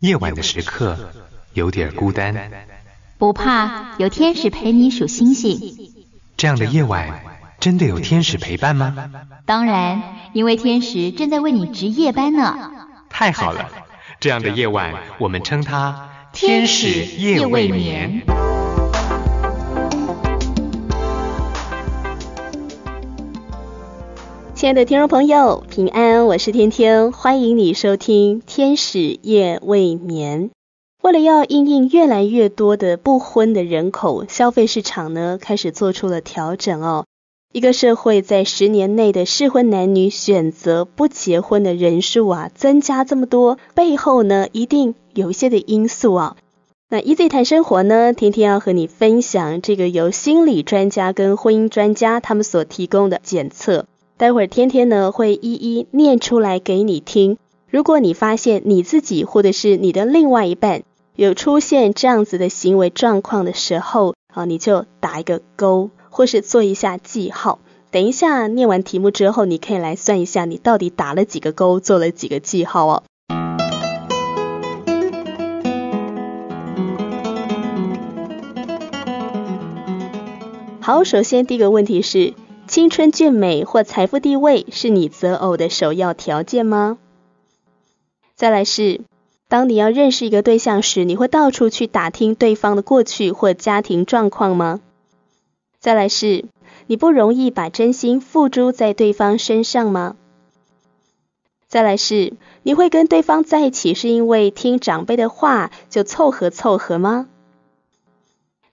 夜晚的时刻有点孤单，不怕，有天使陪你数星星。这样的夜晚真的有天使陪伴吗？当然，因为天使正在为你值夜班呢。太好了，这样的夜晚我们称它天使夜未眠。亲爱的听众朋友，平安，我是天天，欢迎你收听《天使夜未眠》。为了要应应越来越多的不婚的人口，消费市场呢开始做出了调整哦。一个社会在十年内的适婚男女选择不结婚的人数啊增加这么多，背后呢一定有一些的因素啊。那一 Z 谈生活呢，天天要和你分享这个由心理专家跟婚姻专家他们所提供的检测。待会儿天天呢会一一念出来给你听。如果你发现你自己或者是你的另外一半有出现这样子的行为状况的时候，啊，你就打一个勾，或是做一下记号。等一下念完题目之后，你可以来算一下你到底打了几个勾，做了几个记号哦。好，首先第一个问题是。青春俊美或财富地位是你择偶的首要条件吗？再来是，当你要认识一个对象时，你会到处去打听对方的过去或家庭状况吗？再来是，你不容易把真心付诸在对方身上吗？再来是，你会跟对方在一起是因为听长辈的话就凑合凑合吗？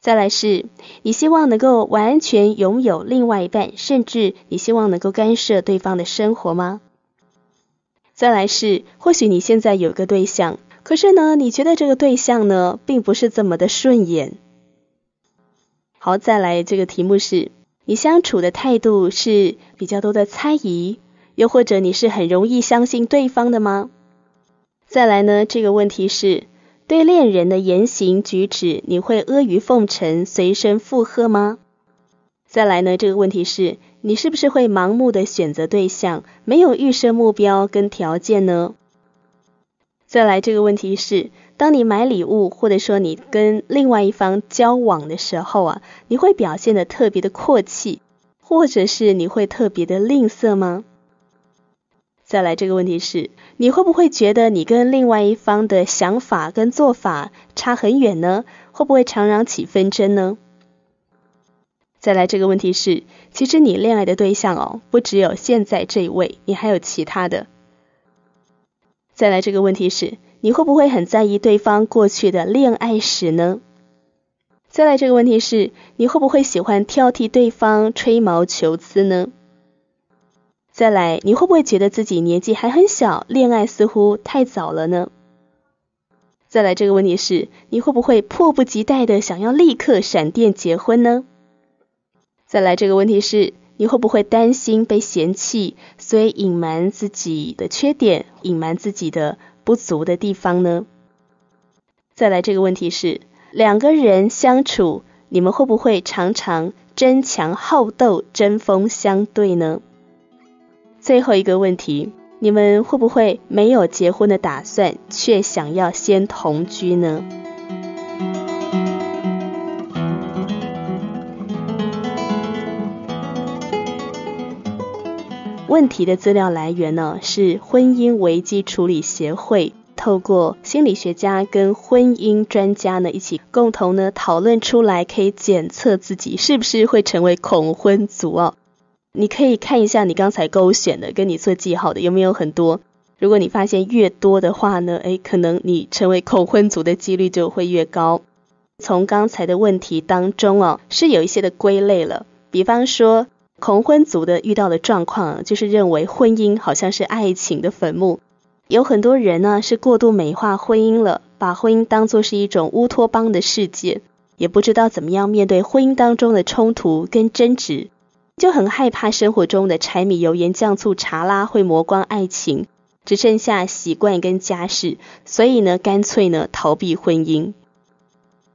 再来是，你希望能够完全拥有另外一半，甚至你希望能够干涉对方的生活吗？再来是，或许你现在有个对象，可是呢，你觉得这个对象呢，并不是这么的顺眼。好，再来这个题目是，你相处的态度是比较多的猜疑，又或者你是很容易相信对方的吗？再来呢，这个问题是。对恋人的言行举止，你会阿谀奉承、随声附和吗？再来呢，这个问题是你是不是会盲目的选择对象，没有预设目标跟条件呢？再来这个问题是，当你买礼物或者说你跟另外一方交往的时候啊，你会表现的特别的阔气，或者是你会特别的吝啬吗？再来这个问题是，你会不会觉得你跟另外一方的想法跟做法差很远呢？会不会常常起纷争呢？再来这个问题是，其实你恋爱的对象哦，不只有现在这一位，你还有其他的。再来这个问题是，你会不会很在意对方过去的恋爱史呢？再来这个问题是，你会不会喜欢挑剔对方、吹毛求疵呢？再来，你会不会觉得自己年纪还很小，恋爱似乎太早了呢？再来，这个问题是，你会不会迫不及待的想要立刻闪电结婚呢？再来，这个问题是，你会不会担心被嫌弃，所以隐瞒自己的缺点，隐瞒自己的不足的地方呢？再来，这个问题是，两个人相处，你们会不会常常争强好斗，针锋相对呢？最后一个问题，你们会不会没有结婚的打算，却想要先同居呢？问题的资料来源呢是婚姻危机处理协会，透过心理学家跟婚姻专家呢一起共同呢讨论出来，可以检测自己是不是会成为恐婚族哦。你可以看一下你刚才勾选的，跟你做记号的有没有很多。如果你发现越多的话呢，诶，可能你成为恐婚族的几率就会越高。从刚才的问题当中哦，是有一些的归类了。比方说，恐婚族的遇到的状况，就是认为婚姻好像是爱情的坟墓。有很多人呢是过度美化婚姻了，把婚姻当作是一种乌托邦的世界，也不知道怎么样面对婚姻当中的冲突跟争执。就很害怕生活中的柴米油盐酱醋茶啦会磨光爱情，只剩下习惯跟家事，所以呢，干脆呢逃避婚姻。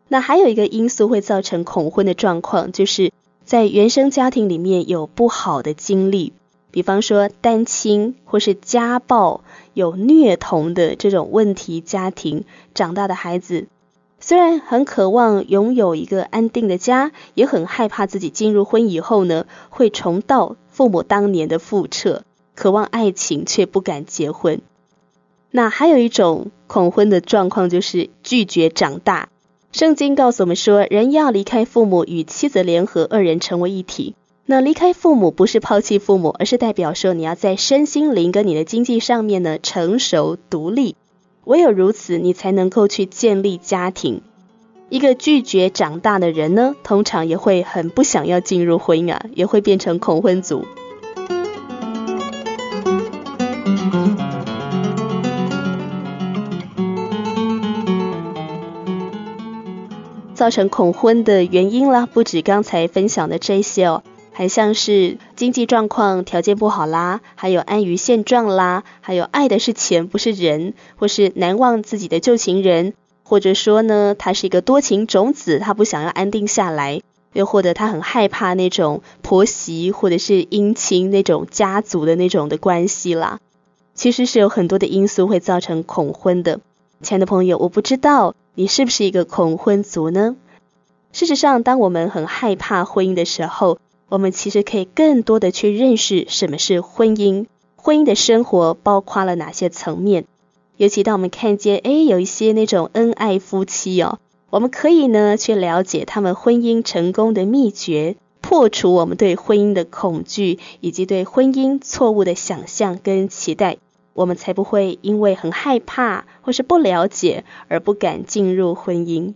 那还有一个因素会造成恐婚的状况，就是在原生家庭里面有不好的经历，比方说单亲或是家暴、有虐童的这种问题家庭长大的孩子，虽然很渴望拥有一个安定的家，也很害怕自己进入婚以后呢会重蹈父母当年的覆辙，渴望爱情却不敢结婚。那还有一种恐婚的状况，就是拒绝长大。圣经告诉我们说，人要离开父母，与妻子联合，二人成为一体。那离开父母不是抛弃父母，而是代表说你要在身心灵跟你的经济上面呢成熟独立。唯有如此，你才能够去建立家庭。一个拒绝长大的人呢，通常也会很不想要进入婚姻啊，也会变成恐婚族。造成恐婚的原因啦，不止刚才分享的这些哦，还像是经济状况条件不好啦，还有安于现状啦，还有爱的是钱不是人，或是难忘自己的旧情人，或者说呢，他是一个多情种子，他不想要安定下来，又或者他很害怕那种婆媳或者是姻亲那种家族的那种的关系啦。其实是有很多的因素会造成恐婚的。亲爱的朋友，我不知道。你是不是一个恐婚族呢？事实上，当我们很害怕婚姻的时候，我们其实可以更多的去认识什么是婚姻，婚姻的生活包括了哪些层面。尤其当我们看见，哎，有一些那种恩爱夫妻哦，我们可以呢去了解他们婚姻成功的秘诀，破除我们对婚姻的恐惧，以及对婚姻错误的想象跟期待。我们才不会因为很害怕或是不了解而不敢进入婚姻。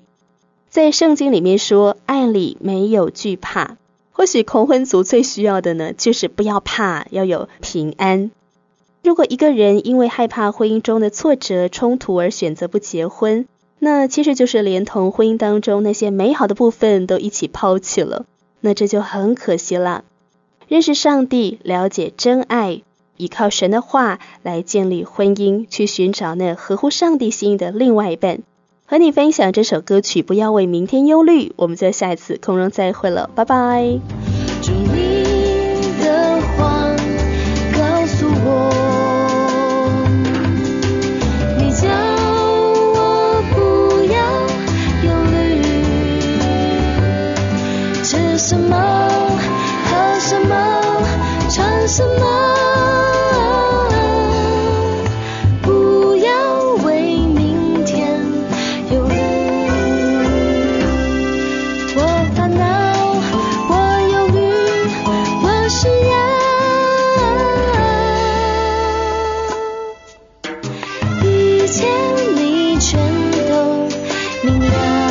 在圣经里面说，爱里没有惧怕。或许恐婚族最需要的呢，就是不要怕，要有平安。如果一个人因为害怕婚姻中的挫折冲突而选择不结婚，那其实就是连同婚姻当中那些美好的部分都一起抛弃了。那这就很可惜了。认识上帝，了解真爱。依靠神的话来建立婚姻，去寻找那合乎上帝心意的另外一半。和你分享这首歌曲，不要为明天忧虑。我们在下一次空中再会了，拜拜。Yeah.